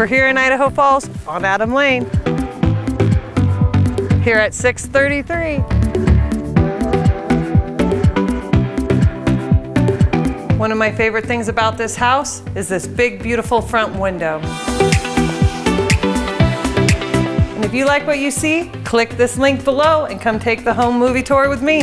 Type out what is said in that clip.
We're here in Idaho Falls on Adam Lane. Here at 633. One of my favorite things about this house is this big, beautiful front window. And if you like what you see, click this link below and come take the home movie tour with me.